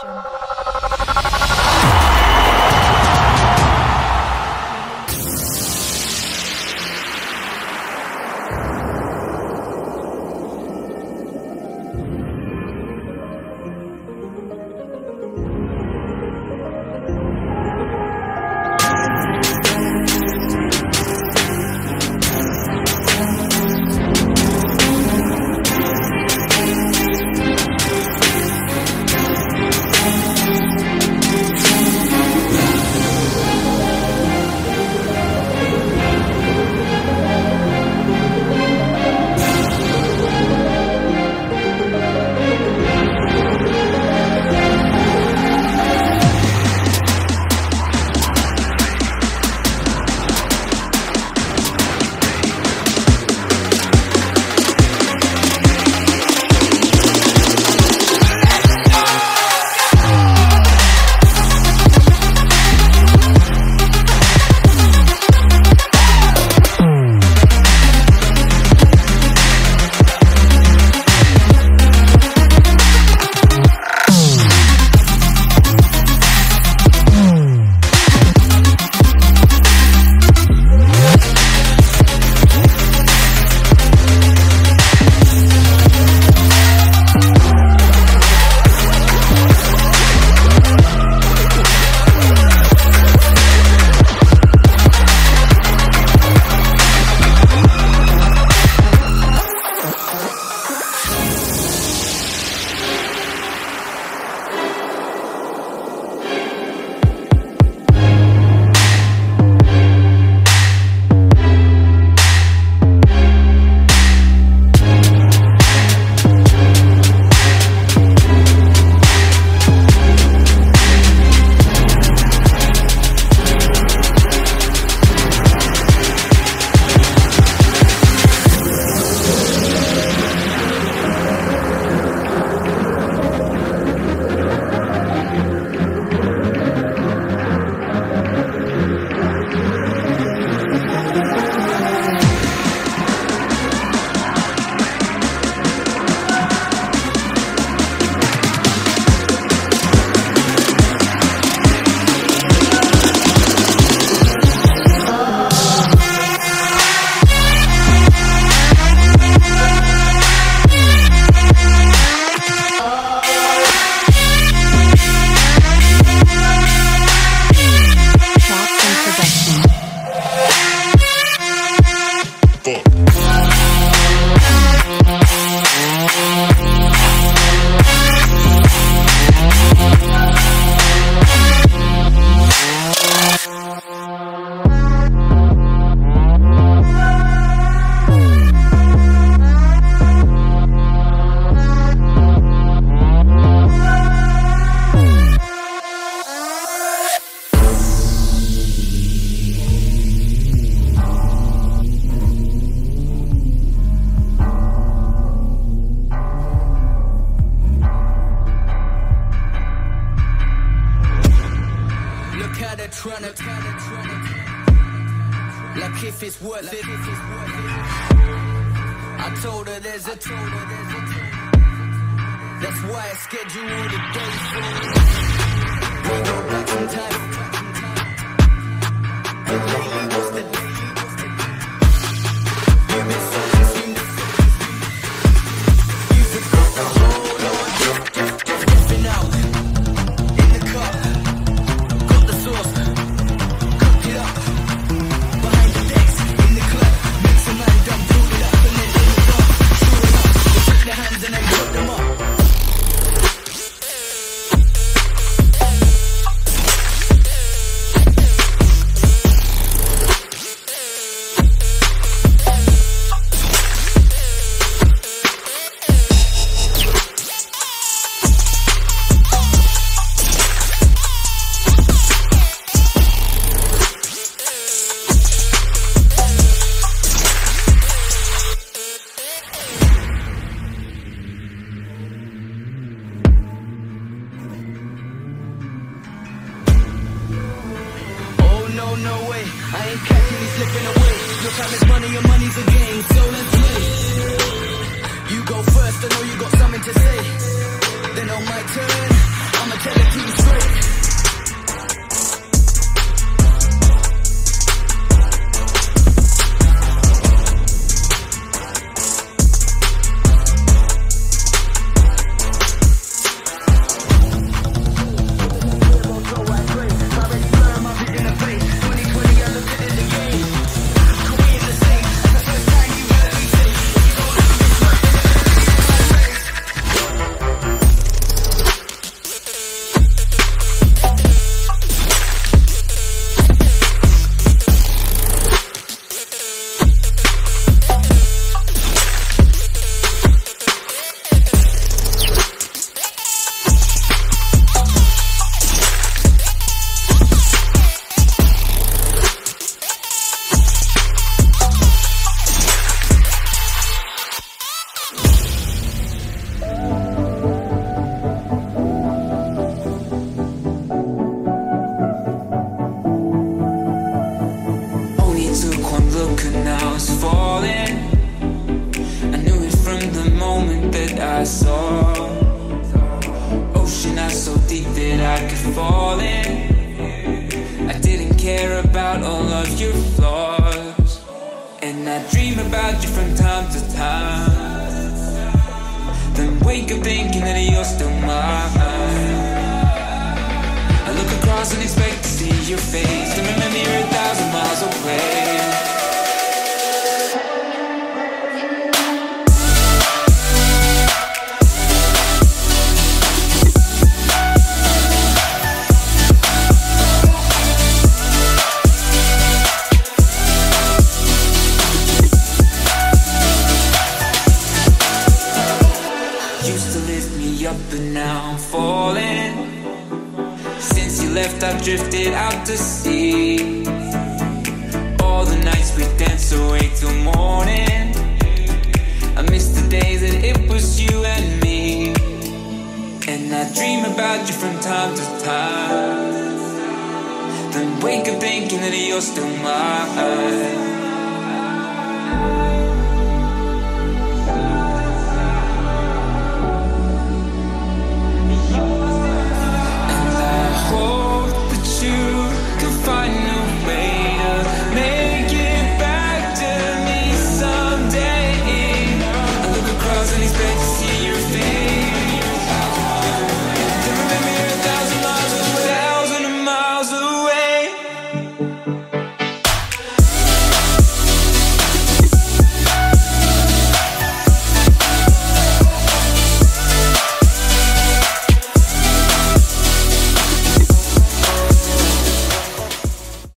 jungle. trying to. Like if it's worth like it. If it's worth it. I told her there's a told her there's a. That's why I scheduled a day for it. no, no way. I ain't catching me slipping away. Your time is money, your money's a game So let's play. You go first, I know you got something to say. Then on my turn I'ma tell it to you straight. Of your flaws. And I dream about you from time to time. Then wake up thinking that you're still mine. I look across and expect to see your face. I've drifted out to sea. All the nights we danced away till morning. I miss the days that it was you and me. And I dream about you from time to time. Then wake up thinking that you're still mine